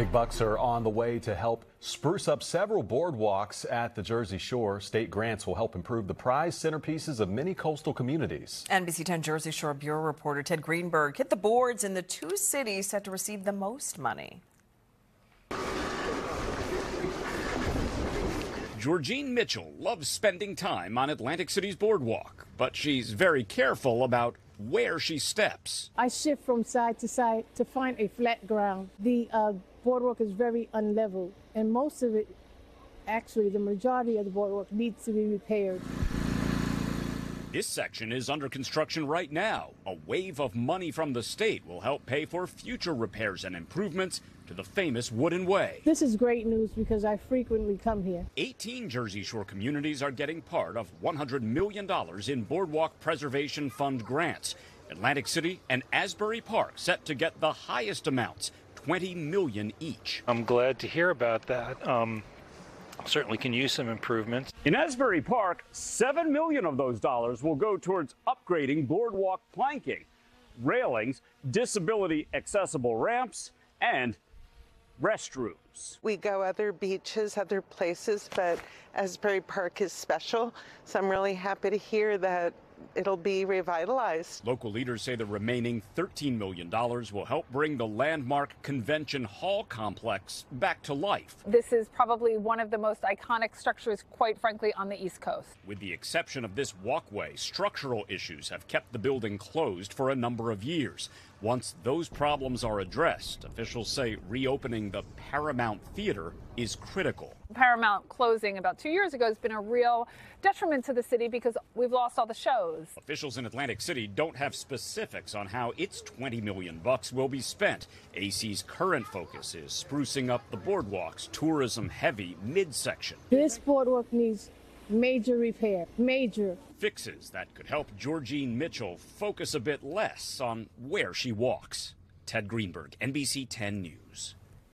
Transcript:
Big bucks are on the way to help spruce up several boardwalks at the Jersey Shore. State grants will help improve the prized centerpieces of many coastal communities. NBC 10 Jersey Shore Bureau reporter Ted Greenberg hit the boards in the two cities set to receive the most money. Georgine Mitchell loves spending time on Atlantic City's boardwalk, but she's very careful about where she steps. I shift from side to side to find a flat ground. The uh, boardwalk is very unlevel, and most of it, actually, the majority of the boardwalk needs to be repaired. This section is under construction right now. A wave of money from the state will help pay for future repairs and improvements to the famous Wooden Way. This is great news because I frequently come here. 18 Jersey Shore communities are getting part of $100 million in Boardwalk Preservation Fund grants. Atlantic City and Asbury Park set to get the highest amounts, 20 million each. I'm glad to hear about that. Um, certainly can use some improvements. In Asbury Park, 7 million of those dollars will go towards upgrading boardwalk planking, railings, disability accessible ramps, and restrooms. We go other beaches, other places, but Asbury Park is special. So I'm really happy to hear that it'll be revitalized. Local leaders say the remaining $13 million will help bring the landmark Convention Hall complex back to life. This is probably one of the most iconic structures, quite frankly, on the East Coast. With the exception of this walkway, structural issues have kept the building closed for a number of years. Once those problems are addressed, officials say reopening the Paramount Theater is critical. Paramount closing about two years ago has been a real detriment to the city because we've lost all the shows. Officials in Atlantic City don't have specifics on how its 20 million bucks will be spent. AC's current focus is sprucing up the boardwalk's tourism-heavy midsection. This boardwalk needs major repair, major. Fixes that could help Georgine Mitchell focus a bit less on where she walks. Ted Greenberg, NBC 10 News.